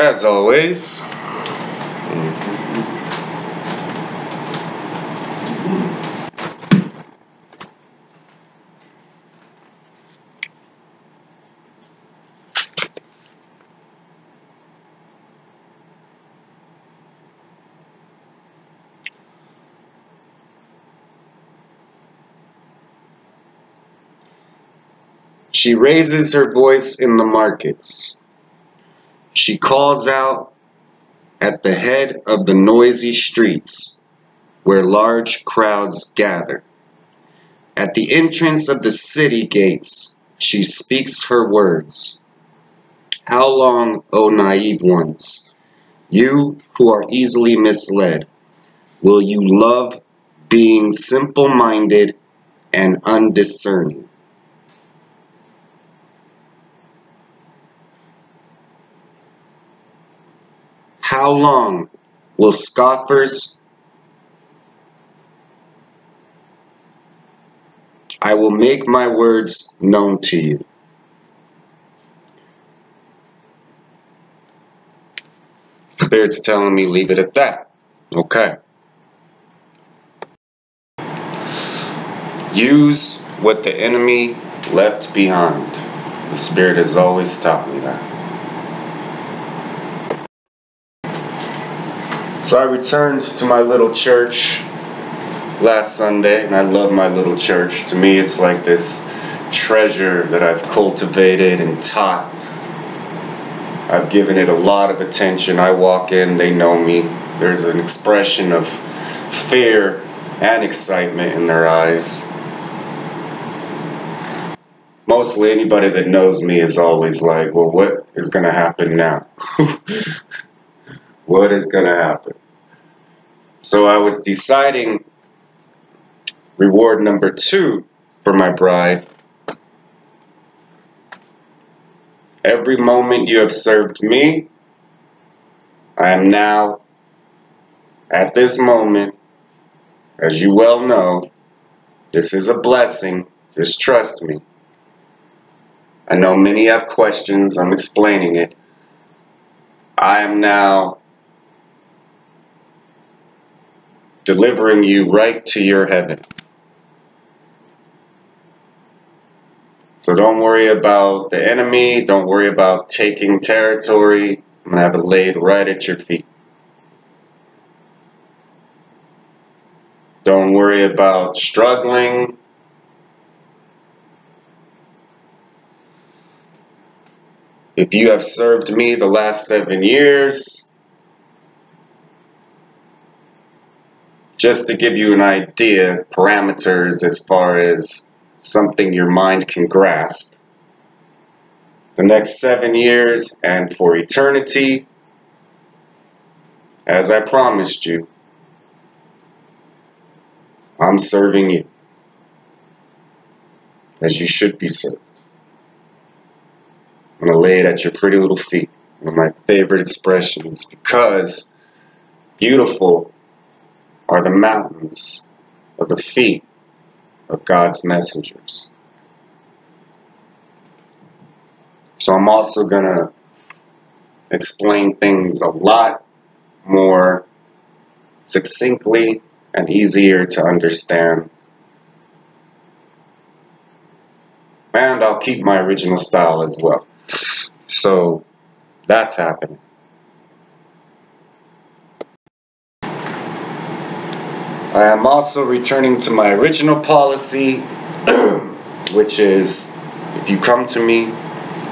As always. She raises her voice in the markets. She calls out at the head of the noisy streets where large crowds gather. At the entrance of the city gates, she speaks her words. How long, O naive ones, you who are easily misled, will you love being simple minded and undiscerning? How long will scoffers? I will make my words known to you. Spirit's telling me leave it at that. Okay. Use what the enemy left behind. The Spirit has always taught me that. So I returned to my little church last Sunday, and I love my little church. To me, it's like this treasure that I've cultivated and taught. I've given it a lot of attention. I walk in, they know me. There's an expression of fear and excitement in their eyes. Mostly anybody that knows me is always like, well, what is going to happen now? what is going to happen? So I was deciding reward number two for my bride. Every moment you have served me, I am now, at this moment, as you well know, this is a blessing. Just trust me. I know many have questions. I'm explaining it. I am now delivering you right to your heaven. So don't worry about the enemy. Don't worry about taking territory. I'm going to have it laid right at your feet. Don't worry about struggling. If you have served me the last seven years, just to give you an idea, parameters as far as something your mind can grasp. The next seven years and for eternity, as I promised you, I'm serving you as you should be served. I'm going to lay it at your pretty little feet. One of my favorite expressions because beautiful are the mountains of the feet of God's messengers. So I'm also going to explain things a lot more succinctly and easier to understand. And I'll keep my original style as well. So that's happening. I am also returning to my original policy, which is if you come to me,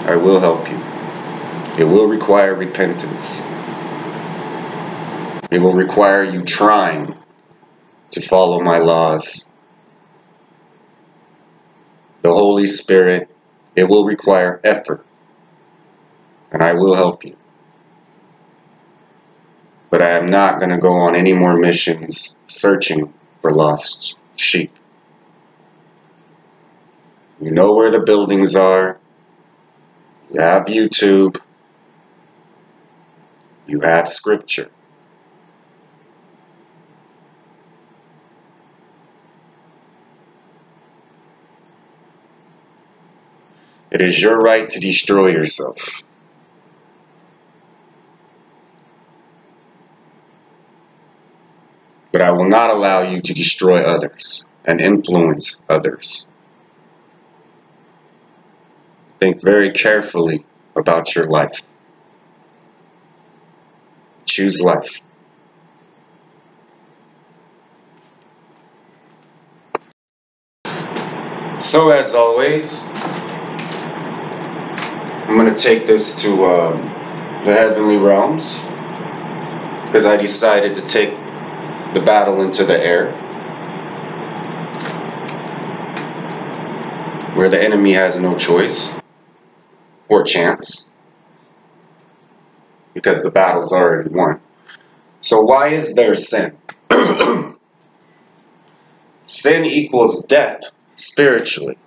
I will help you. It will require repentance. It will require you trying to follow my laws. The Holy Spirit, it will require effort and I will help you. But I am not going to go on any more missions searching for lost sheep. You know where the buildings are. You have YouTube. You have scripture. It is your right to destroy yourself. But I will not allow you to destroy others and influence others. Think very carefully about your life. Choose life. So, as always, I'm going to take this to um, the heavenly realms because I decided to take the battle into the air where the enemy has no choice or chance because the battle's already won. So, why is there sin? sin equals death spiritually.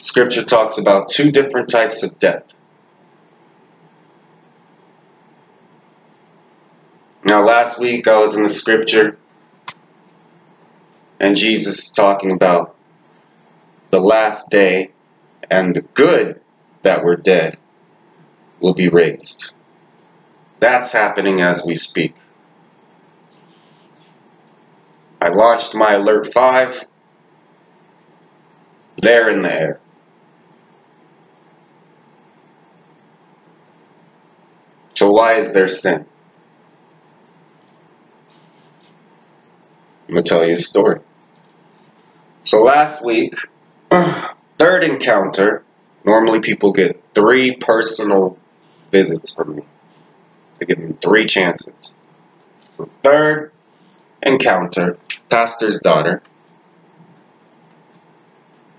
Scripture talks about two different types of death. Now, last week I was in the scripture and Jesus is talking about the last day and the good that were dead will be raised. That's happening as we speak. I launched my Alert 5 there in the air. So why is there sin? I'm going to tell you a story. So last week, third encounter, normally people get three personal visits from me. I give them three chances. So third encounter, pastor's daughter,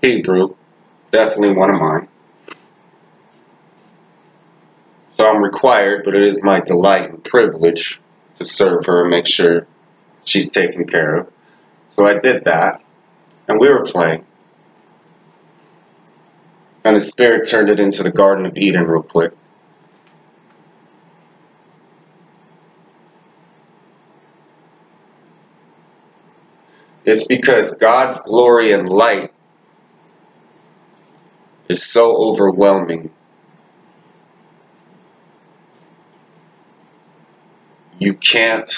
Hebrew, definitely one of mine. So I'm required, but it is my delight and privilege to serve her and make sure she's taken care of. So I did that, and we were playing. And the Spirit turned it into the Garden of Eden real quick. It's because God's glory and light is so overwhelming. You can't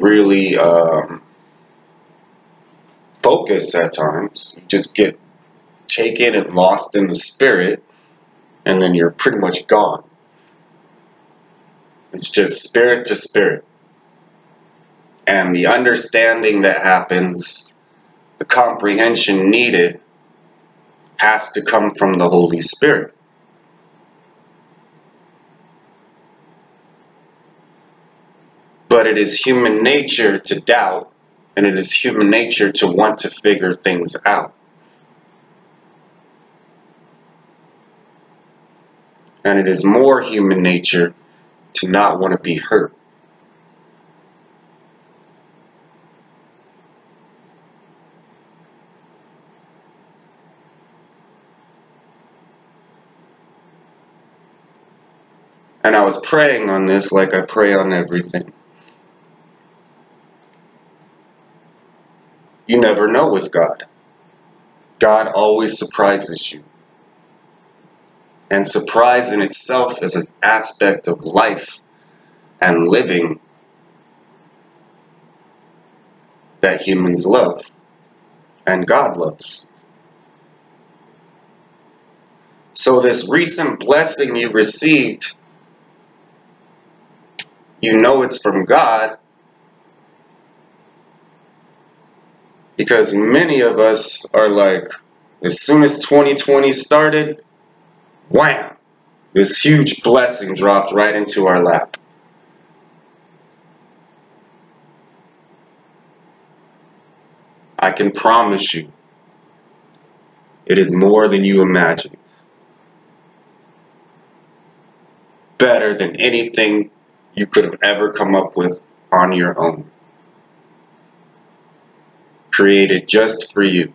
really um, focus at times. You just get taken and lost in the spirit, and then you're pretty much gone. It's just spirit to spirit. And the understanding that happens the comprehension needed has to come from the Holy Spirit. But it is human nature to doubt, and it is human nature to want to figure things out. And it is more human nature to not want to be hurt. And I was praying on this like I pray on everything. You never know with God. God always surprises you. And surprise in itself is an aspect of life and living that humans love and God loves. So, this recent blessing you received you know it's from God because many of us are like, as soon as 2020 started, wham, this huge blessing dropped right into our lap. I can promise you, it is more than you imagined. Better than anything you could have ever come up with on your own. Created just for you.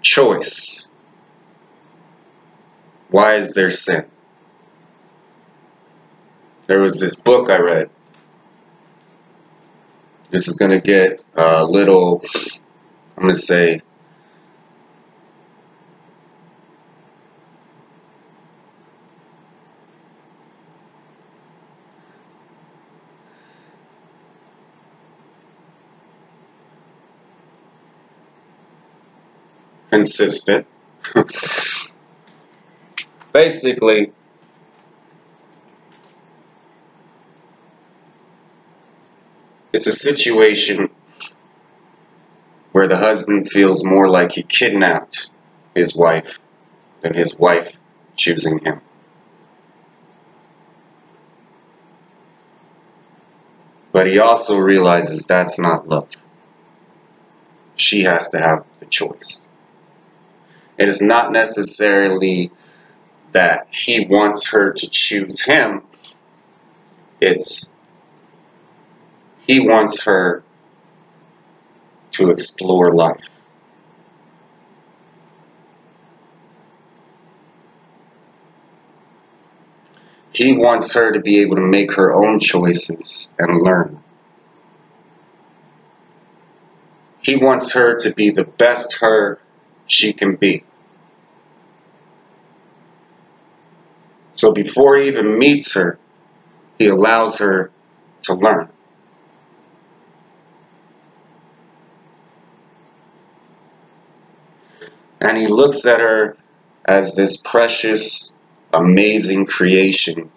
Choice. Why is there sin? There was this book I read this is going to get a little I'm going to say consistent. Basically, it's a situation where the husband feels more like he kidnapped his wife than his wife choosing him. But he also realizes that's not love. She has to have the choice. It is not necessarily that he wants her to choose him. It's he wants her to explore life. He wants her to be able to make her own choices and learn. He wants her to be the best her she can be. So before he even meets her, he allows her to learn. And he looks at her as this precious, amazing creation.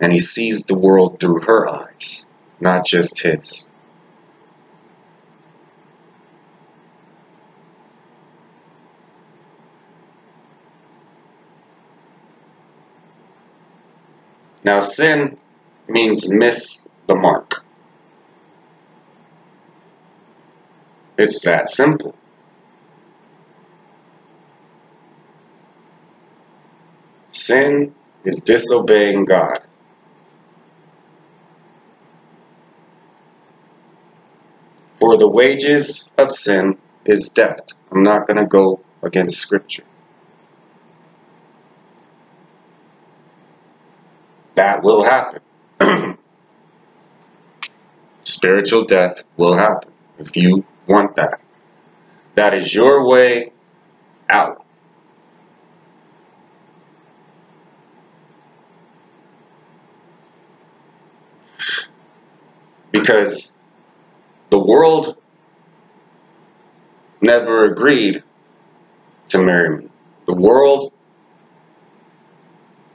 And he sees the world through her eyes, not just his. Now, sin means miss the mark. It's that simple. Sin is disobeying God. For the wages of sin is death. I'm not going to go against Scripture. That will happen. Spiritual death will happen if you want that. That is your way out. Because the world never agreed to marry me. The world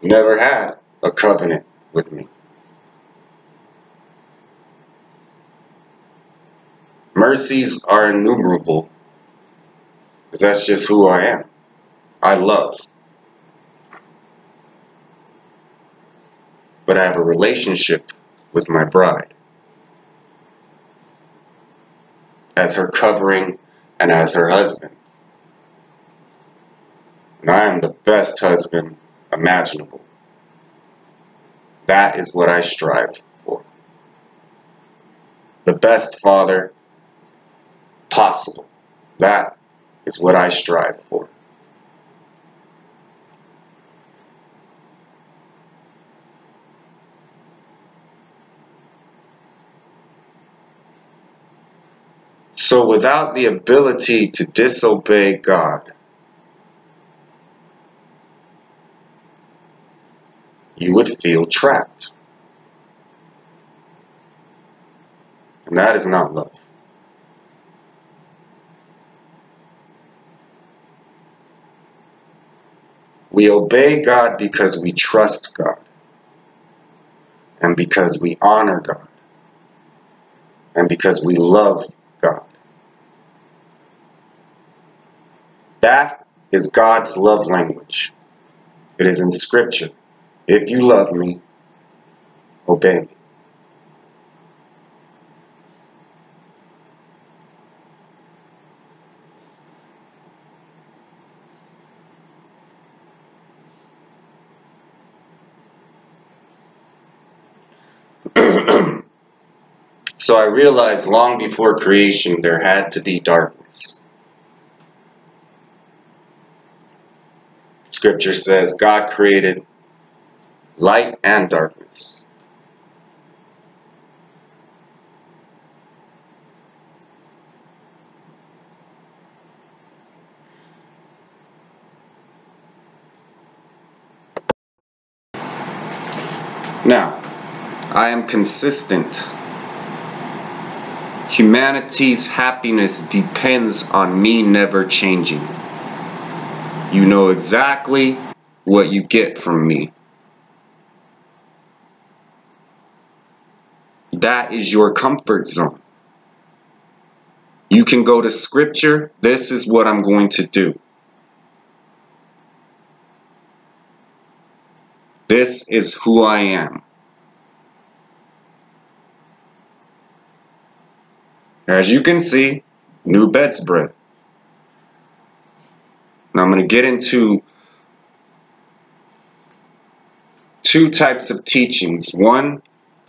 never had a covenant with me. Mercies are innumerable because that's just who I am. I love. But I have a relationship with my bride as her covering and as her husband. And I am the best husband imaginable. That is what I strive for. The best father possible. That is what I strive for. So without the ability to disobey God, you would feel trapped. And that is not love. We obey God because we trust God and because we honor God and because we love God. That is God's love language. It is in Scripture. If you love me, obey me. so I realized long before creation there had to be darkness. Scripture says God created light and darkness. Now, I am consistent. Humanity's happiness depends on me never changing. You know exactly what you get from me. That is your comfort zone. You can go to scripture. This is what I'm going to do. This is who I am. As you can see, new bedspread. Now I'm going to get into two types of teachings. One,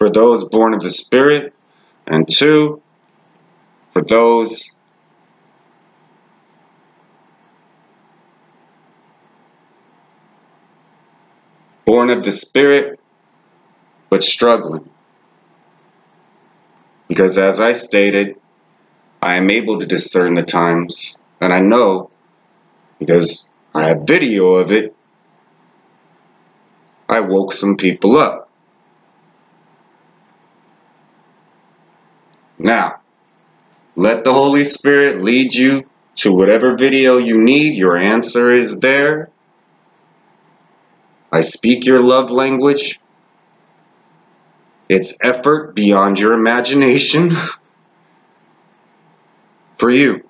for those born of the Spirit, and two, for those born of the Spirit, but struggling. Because as I stated, I am able to discern the times, and I know because I have video of it. I woke some people up. Now, let the Holy Spirit lead you to whatever video you need. Your answer is there. I speak your love language. It's effort beyond your imagination. for you.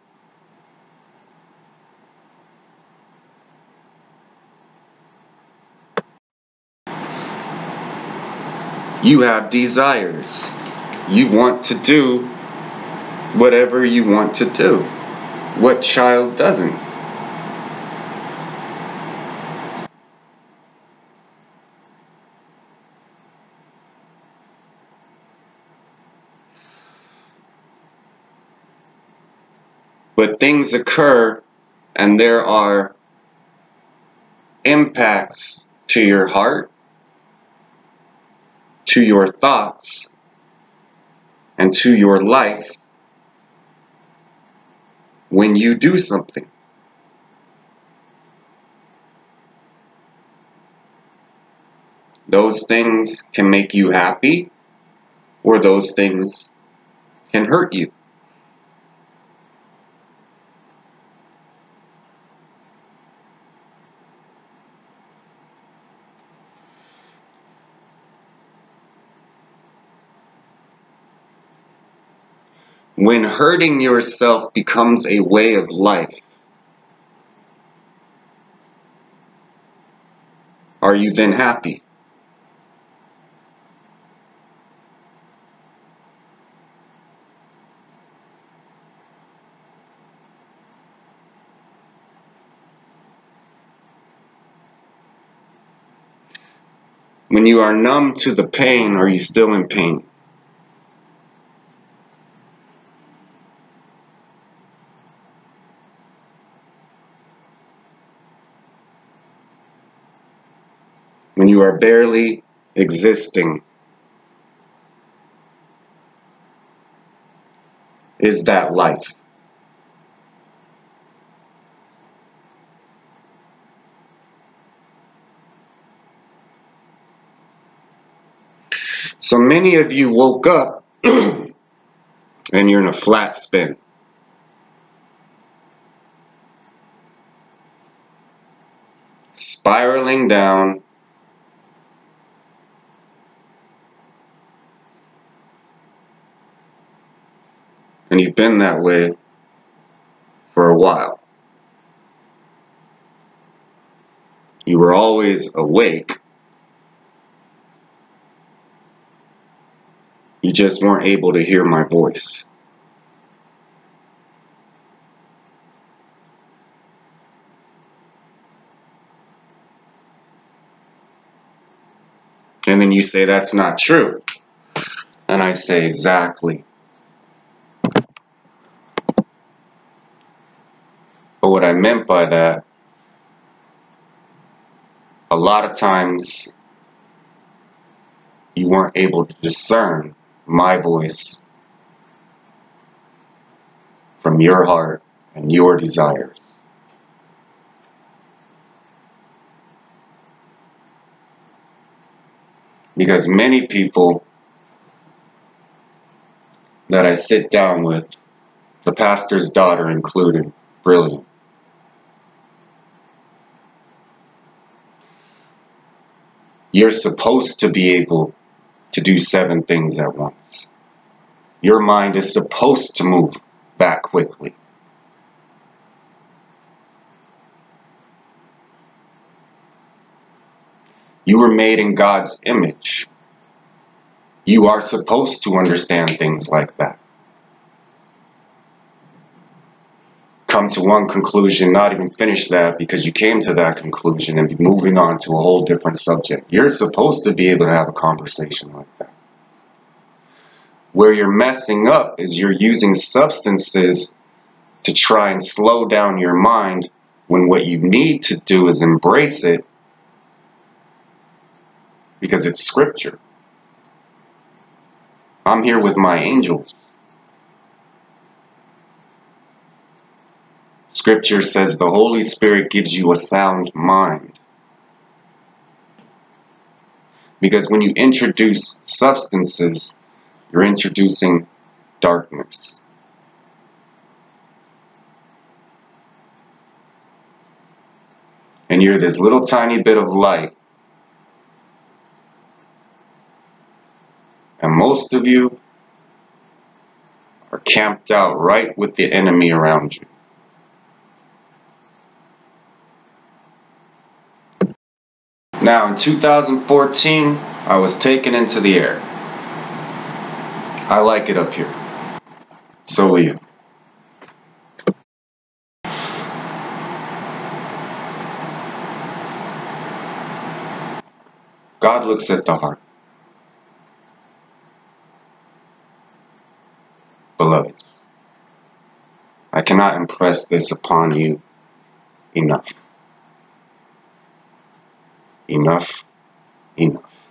You have desires. You want to do whatever you want to do. What child doesn't? But things occur and there are impacts to your heart, to your thoughts, and to your life when you do something. Those things can make you happy, or those things can hurt you. When hurting yourself becomes a way of life, are you then happy? When you are numb to the pain, are you still in pain? You are barely existing is that life. So many of you woke up and you're in a flat spin. Spiraling down And you've been that way for a while. You were always awake. You just weren't able to hear my voice. And then you say that's not true. And I say exactly. But what I meant by that, a lot of times you weren't able to discern my voice from your heart and your desires. Because many people that I sit down with, the pastor's daughter included, brilliant. You're supposed to be able to do seven things at once. Your mind is supposed to move back quickly. You were made in God's image. You are supposed to understand things like that. Come to one conclusion, not even finish that because you came to that conclusion and be moving on to a whole different subject. You're supposed to be able to have a conversation like that. Where you're messing up is you're using substances to try and slow down your mind when what you need to do is embrace it because it's scripture. I'm here with my angels. Scripture says the Holy Spirit gives you a sound mind. Because when you introduce substances, you're introducing darkness. And you're this little tiny bit of light And most of you are camped out right with the enemy around you. Now, in 2014, I was taken into the air. I like it up here. So will you. God looks at the heart. beloveds. I cannot impress this upon you enough. Enough, enough.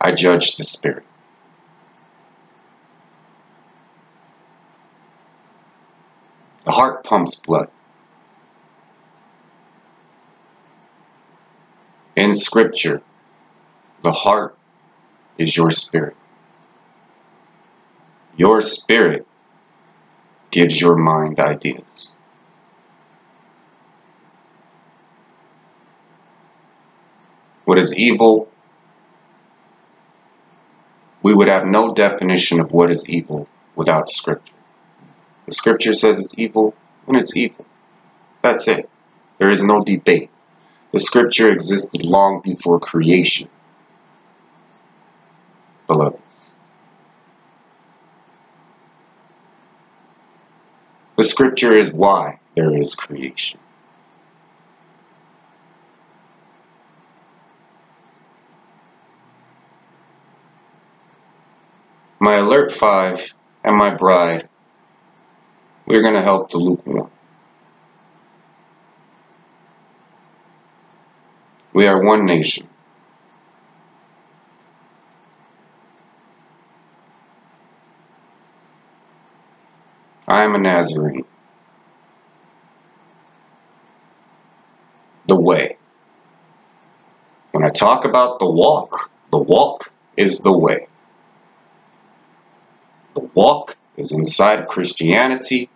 I judge the Spirit. The heart pumps blood. In Scripture, the heart is your spirit. Your spirit gives your mind ideas. What is evil? We would have no definition of what is evil without Scripture. The Scripture says it's evil, and it's evil. That's it. There is no debate. The Scripture existed long before creation beloveds. The scripture is why there is creation. My alert five and my bride, we're going to help the lukewarm. We are one nation. I am a Nazarene. The way. When I talk about the walk, the walk is the way. The walk is inside Christianity.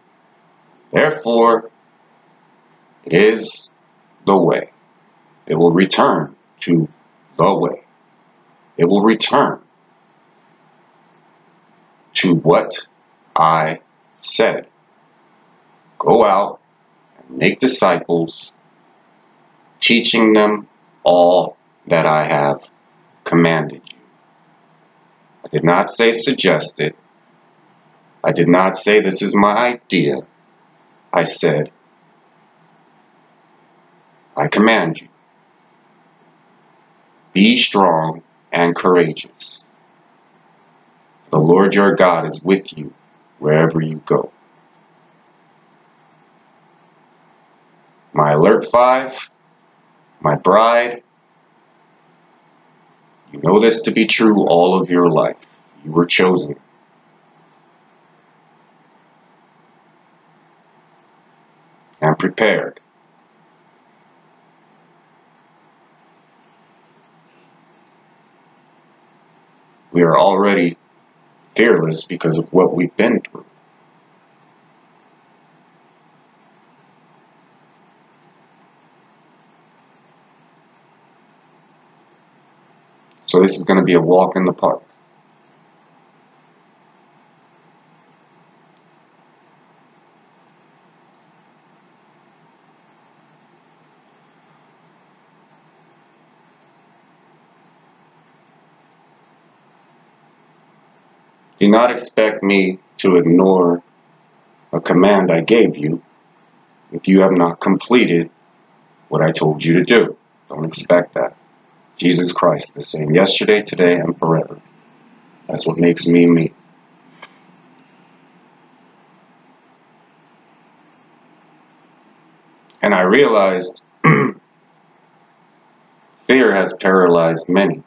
Therefore, it is the way. It will return to the way. It will return to what I said, Go out and make disciples, teaching them all that I have commanded you. I did not say suggest it. I did not say this is my idea. I said, I command you. Be strong and courageous. The Lord your God is with you wherever you go. My alert five, my bride, you know this to be true all of your life. You were chosen. prepared. We are already fearless because of what we've been through. So this is going to be a walk in the park. Not expect me to ignore a command I gave you if you have not completed what I told you to do. Don't expect that. Jesus Christ, the same yesterday, today, and forever. That's what makes me me. And I realized fear has paralyzed many.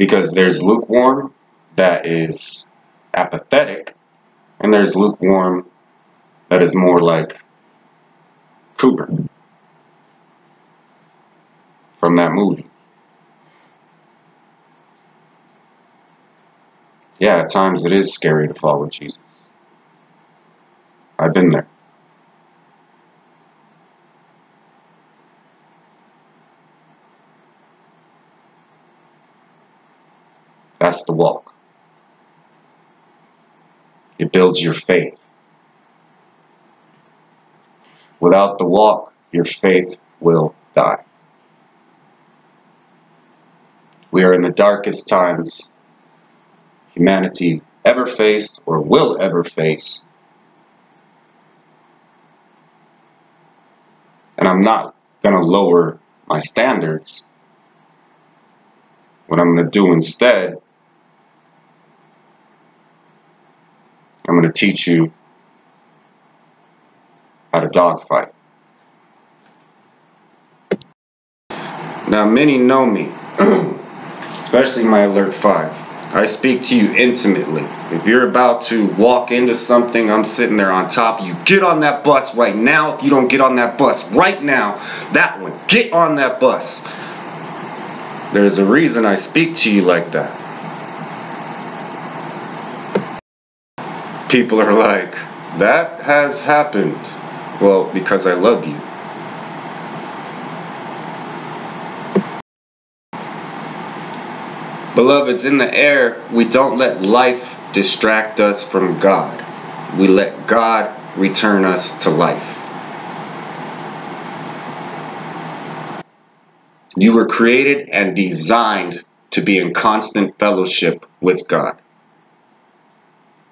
Because there's lukewarm that is apathetic, and there's lukewarm that is more like Cougar from that movie. Yeah, at times it is scary to follow Jesus. I've been there. The walk. It builds your faith. Without the walk, your faith will die. We are in the darkest times humanity ever faced or will ever face. And I'm not going to lower my standards. What I'm going to do instead I'm going to teach you how to dogfight. Now, many know me, especially my Alert 5. I speak to you intimately. If you're about to walk into something, I'm sitting there on top of you. Get on that bus right now. If you don't get on that bus right now, that one, get on that bus. There's a reason I speak to you like that. People are like, that has happened. Well, because I love you. Beloveds, in the air, we don't let life distract us from God. We let God return us to life. You were created and designed to be in constant fellowship with God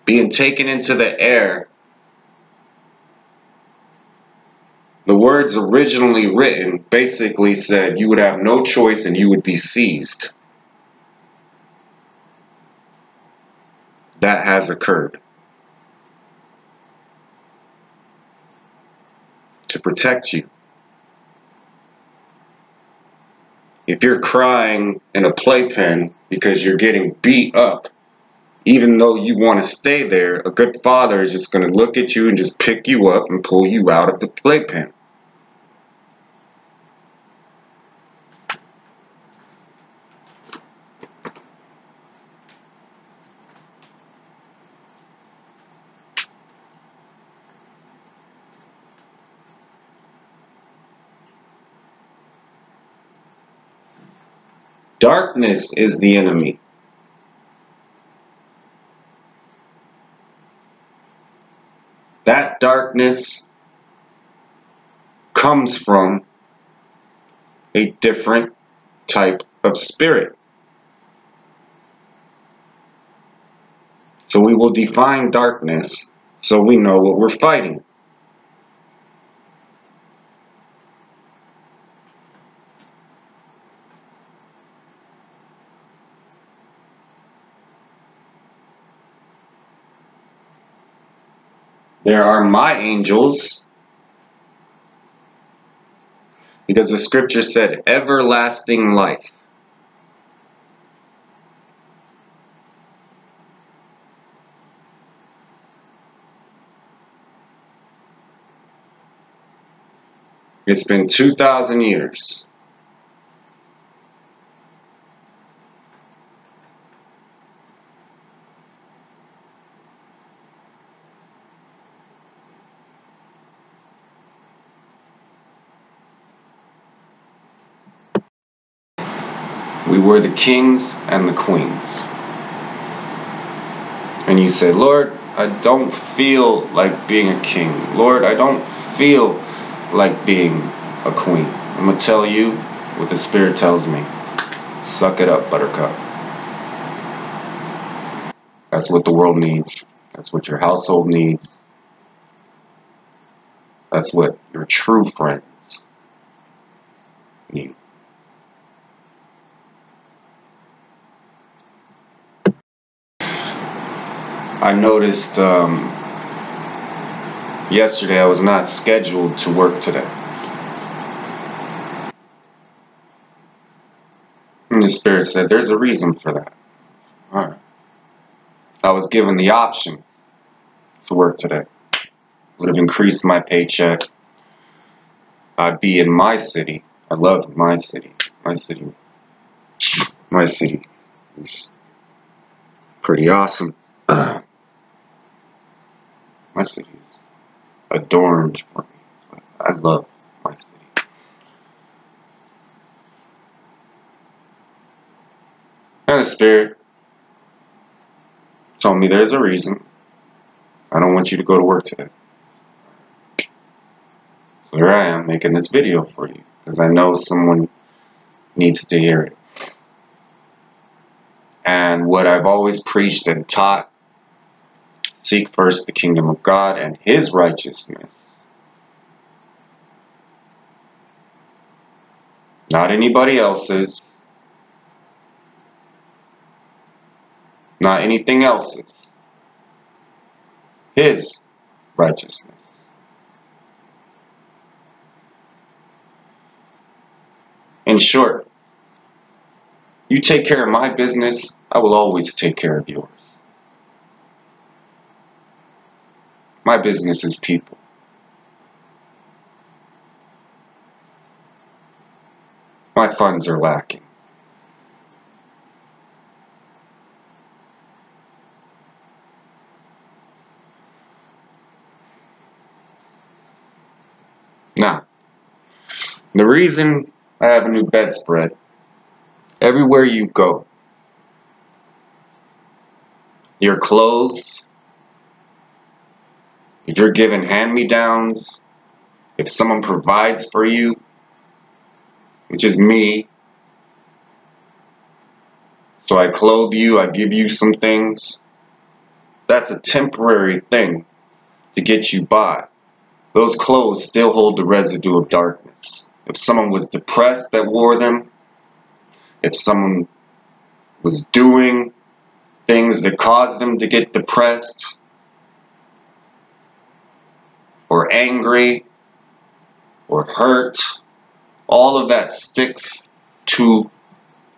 being taken into the air. The words originally written basically said you would have no choice and you would be seized. That has occurred. To protect you. If you're crying in a playpen because you're getting beat up, even though you want to stay there, a good father is just going to look at you and just pick you up and pull you out of the playpen. Darkness is the enemy. Darkness comes from a different type of spirit. So we will define darkness so we know what we're fighting. There are my angels. Because the scripture said everlasting life. It's been 2,000 years. We were the kings and the queens. And you say, Lord, I don't feel like being a king. Lord, I don't feel like being a queen. I'm going to tell you what the Spirit tells me. Suck it up, buttercup. That's what the world needs. That's what your household needs. That's what your true friends need. I noticed um, yesterday I was not scheduled to work today. And the Spirit said, There's a reason for that. Alright. I was given the option to work today. Would have increased my paycheck. I'd be in my city. I love my city. My city. My city is pretty awesome. My city is adorned for me. I love my city. And the Spirit told me there's a reason. I don't want you to go to work today. So here I am making this video for you because I know someone needs to hear it. And what I've always preached and taught Seek first the kingdom of God and his righteousness. Not anybody else's. Not anything else's. His righteousness. In short, you take care of my business, I will always take care of yours. My business is people. My funds are lacking. Now, the reason I have a new bedspread, everywhere you go, your clothes, if you're given hand-me-downs, if someone provides for you, which is me, so I clothe you, I give you some things, that's a temporary thing to get you by. Those clothes still hold the residue of darkness. If someone was depressed that wore them, if someone was doing things that caused them to get depressed, or angry or hurt, all of that sticks to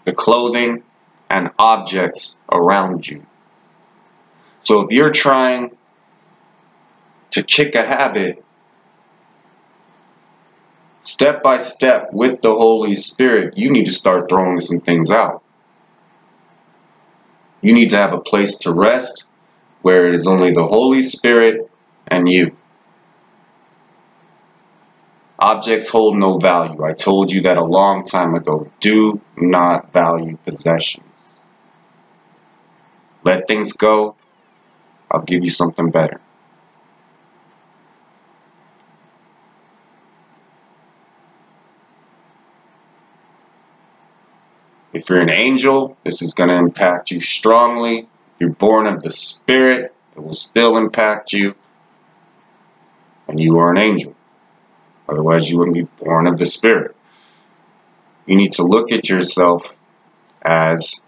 the clothing and objects around you. So if you're trying to kick a habit step by step with the Holy Spirit, you need to start throwing some things out. You need to have a place to rest where it is only the Holy Spirit and you. Objects hold no value. I told you that a long time ago. Do not value possessions. Let things go. I'll give you something better. If you're an angel, this is going to impact you strongly. If you're born of the Spirit, it will still impact you. And you are an angel. Otherwise, you wouldn't be born of the Spirit. You need to look at yourself as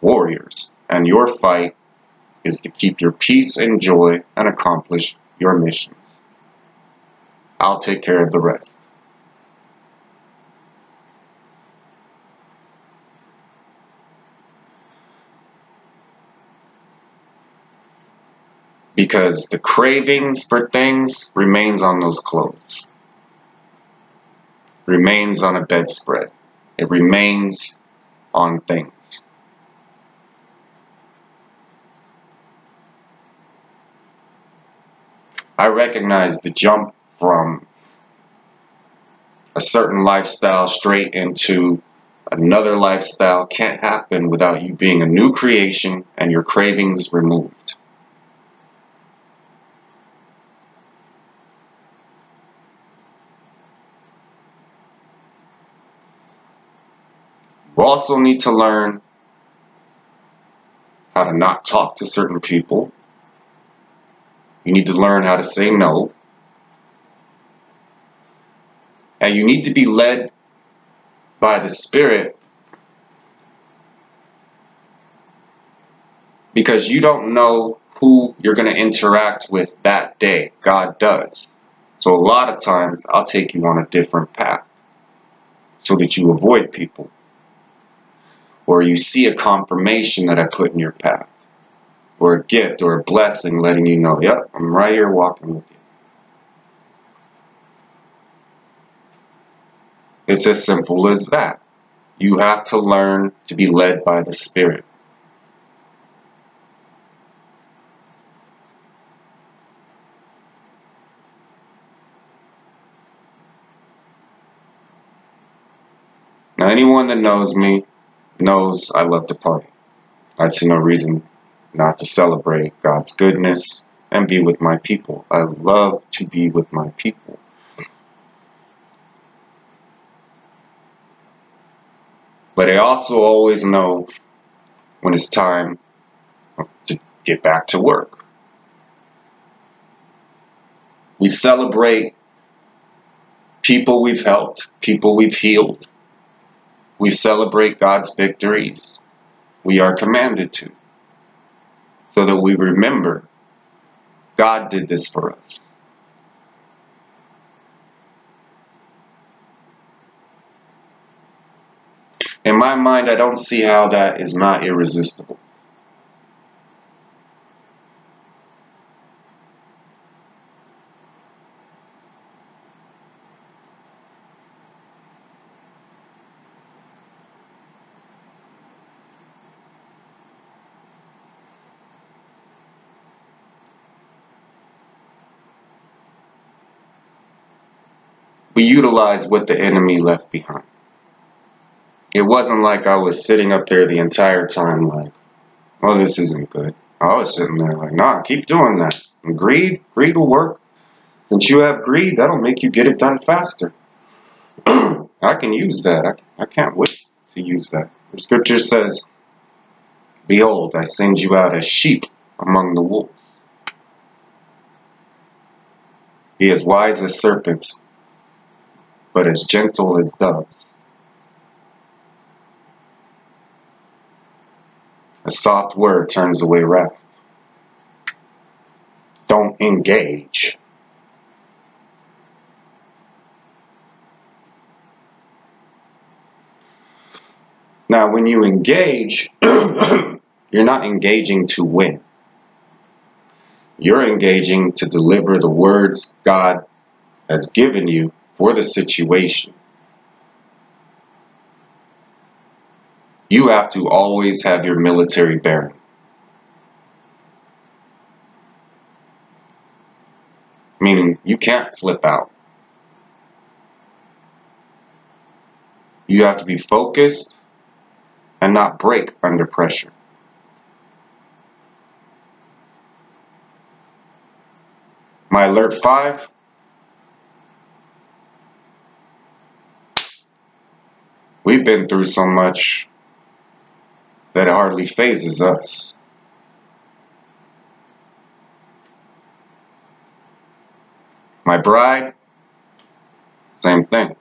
warriors, and your fight is to keep your peace and joy and accomplish your missions. I'll take care of the rest. Because the cravings for things remains on those clothes. remains on a bedspread. It remains on things. I recognize the jump from a certain lifestyle straight into another lifestyle can't happen without you being a new creation and your cravings removed. You also need to learn how to not talk to certain people. You need to learn how to say no. And you need to be led by the Spirit because you don't know who you're going to interact with that day. God does. So a lot of times I'll take you on a different path so that you avoid people. Or you see a confirmation that I put in your path. Or a gift or a blessing letting you know, yep, I'm right here walking with you. It's as simple as that. You have to learn to be led by the Spirit. Now, anyone that knows me knows I love to party. I see no reason not to celebrate God's goodness and be with my people. I love to be with my people. But I also always know when it's time to get back to work. We celebrate people we've helped, people we've healed. We celebrate God's victories. We are commanded to. So that we remember God did this for us. In my mind, I don't see how that is not irresistible. We utilize what the enemy left behind it wasn't like I was sitting up there the entire time like, oh, this isn't good. I was sitting there like, nah, keep doing that. And greed, greed will work. Since you have greed, that'll make you get it done faster. I can use that. I, I can't wait to use that. The scripture says, Behold, I send you out as sheep among the wolves. Be as wise as serpents, but as gentle as doves. A soft word turns away wrath. Don't engage. Now, when you engage, you're not engaging to win. You're engaging to deliver the words God has given you for the situation. you have to always have your military bearing. Meaning you can't flip out. You have to be focused and not break under pressure. My alert 5 We've been through so much that it hardly fazes us. My bride, same thing.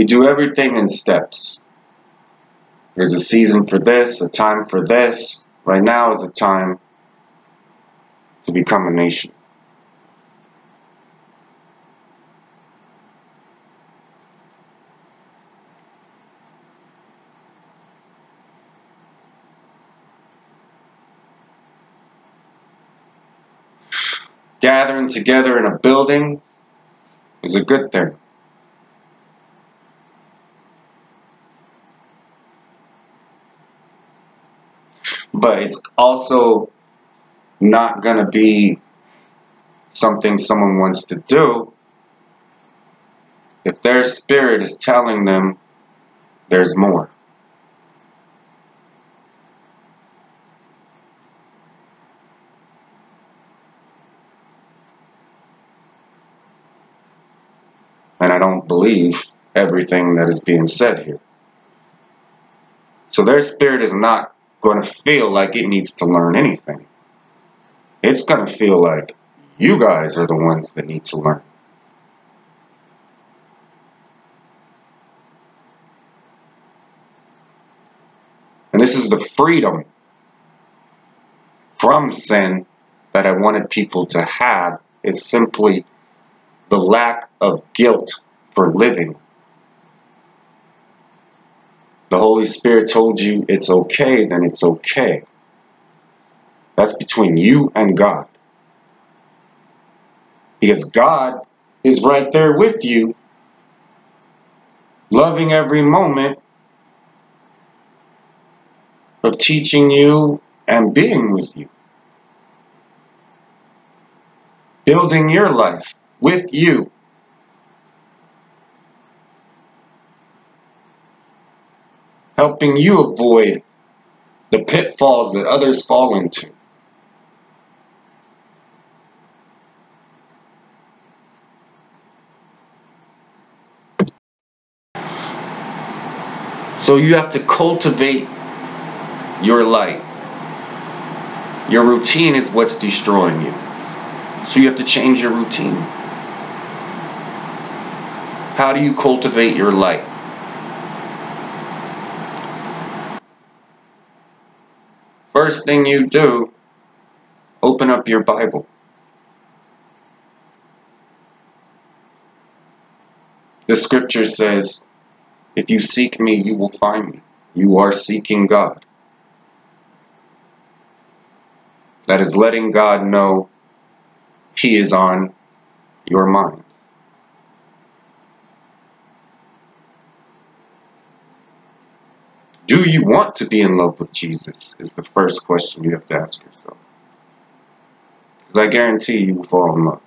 We do everything in steps. There's a season for this, a time for this. Right now is a time to become a nation. Gathering together in a building is a good thing. But it's also not going to be something someone wants to do if their spirit is telling them there's more. And I don't believe everything that is being said here. So their spirit is not going to feel like it needs to learn anything. It's going to feel like you guys are the ones that need to learn. And this is the freedom from sin that I wanted people to have is simply the lack of guilt for living. The Holy Spirit told you it's okay, then it's okay. That's between you and God. Because God is right there with you, loving every moment of teaching you and being with you. Building your life with you. Helping you avoid the pitfalls that others fall into. So you have to cultivate your light. Your routine is what's destroying you. So you have to change your routine. How do you cultivate your light? First thing you do, open up your Bible. The scripture says, if you seek me, you will find me. You are seeking God. That is letting God know He is on your mind. Do you want to be in love with Jesus? Is the first question you have to ask yourself. Because I guarantee you will fall in love.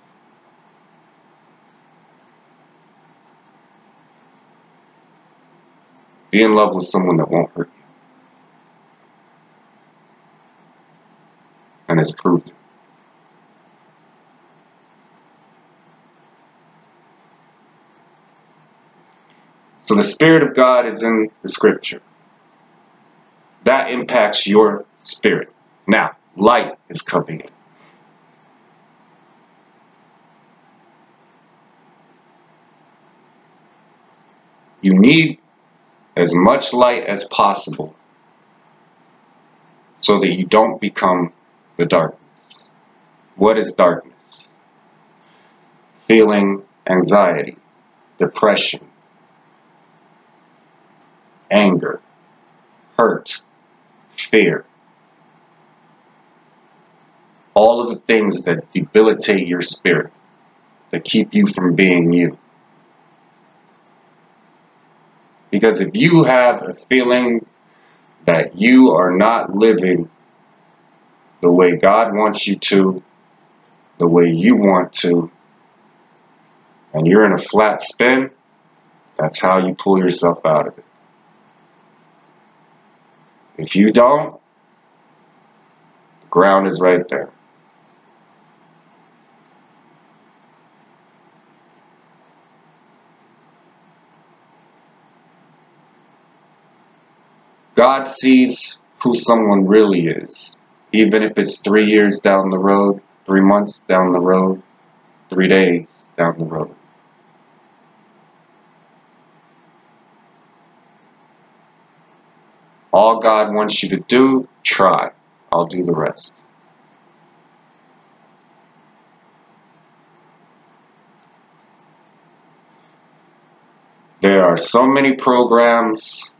Be in love with someone that won't hurt you. And has proved it. So the Spirit of God is in the scripture. That impacts your spirit. Now, light is coming in. You need as much light as possible so that you don't become the darkness. What is darkness? Feeling anxiety, depression, anger, hurt, fear. All of the things that debilitate your spirit, that keep you from being you. Because if you have a feeling that you are not living the way God wants you to, the way you want to, and you're in a flat spin, that's how you pull yourself out of it. If you don't, the ground is right there. God sees who someone really is, even if it's three years down the road, three months down the road, three days down the road. All God wants you to do, try. I'll do the rest. There are so many programs,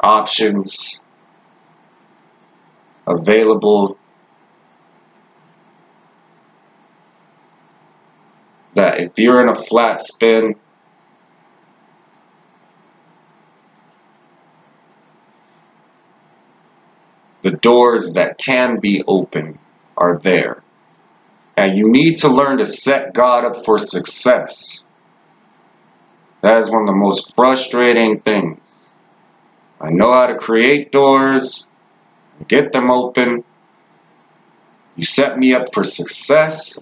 options available that if you're in a flat spin, doors that can be open are there. And you need to learn to set God up for success. That is one of the most frustrating things. I know how to create doors, get them open. You set me up for success,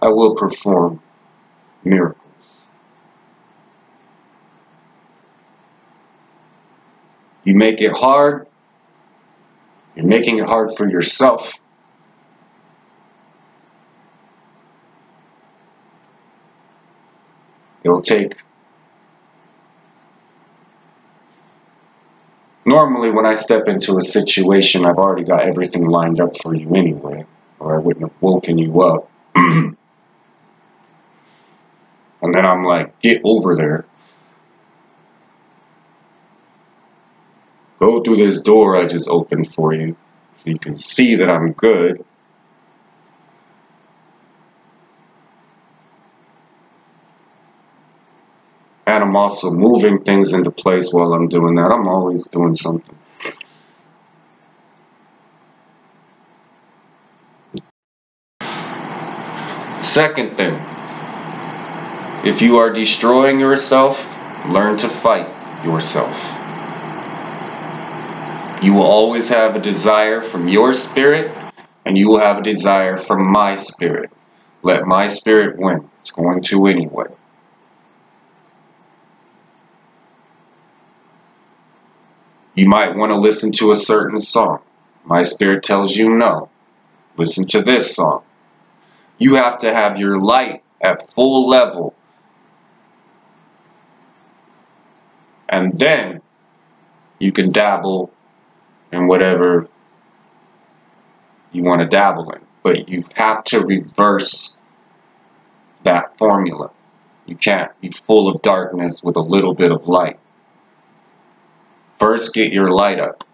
I will perform miracles. You make it hard, you're making it hard for yourself. It'll take Normally, when I step into a situation, I've already got everything lined up for you anyway, or I wouldn't have woken you up. and then I'm like, get over there. Go through this door I just opened for you you can see that I'm good. And I'm also moving things into place while I'm doing that. I'm always doing something. Second thing, if you are destroying yourself, learn to fight yourself. You will always have a desire from your spirit, and you will have a desire from my spirit. Let my spirit win. It's going to anyway. You might want to listen to a certain song. My spirit tells you no. Listen to this song. You have to have your light at full level. And then you can dabble in whatever you want to dabble in. But you have to reverse that formula. You can't be full of darkness with a little bit of light. First, get your light up.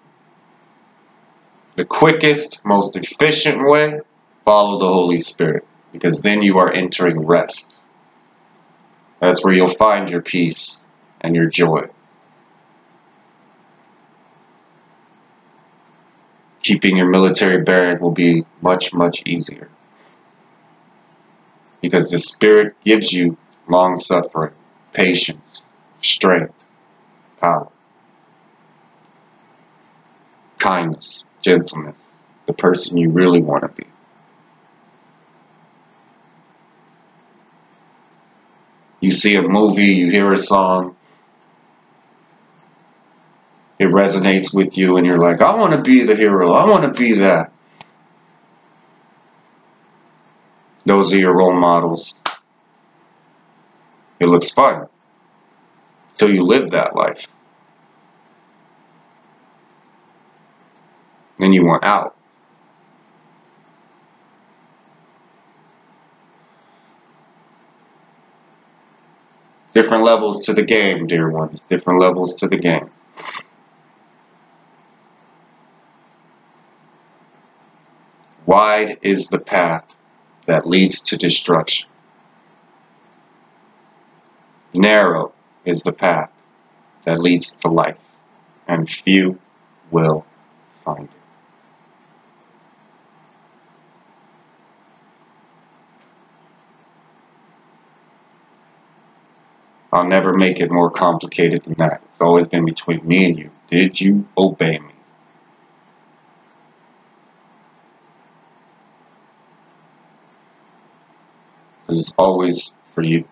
The quickest, most efficient way, follow the Holy Spirit, because then you are entering rest. That's where you'll find your peace and your joy. Keeping your military bearing will be much, much easier. Because the Spirit gives you long suffering, patience, strength, power, kindness, gentleness, the person you really want to be. You see a movie, you hear a song, it resonates with you and you're like, I want to be the hero. I want to be that. Those are your role models. It looks fun. Till you live that life. Then you want out. Different levels to the game, dear ones. Different levels to the game. Wide is the path that leads to destruction. Narrow is the path that leads to life, and few will find it. I'll never make it more complicated than that. It's always been between me and you. Did you obey me? is always for you.